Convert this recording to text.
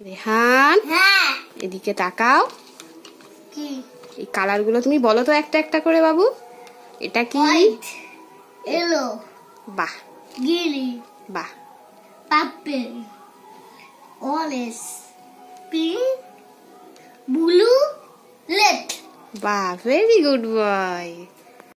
রেহান এদিকে তাকাও। কি? এই কালারগুলো তুমি বলো তো একটা একটা করে বাবু। এটা কি? এলো বাহ। গ্রিন বাহ। Purple orange pink blue red বাহ ভেরি গুড বয়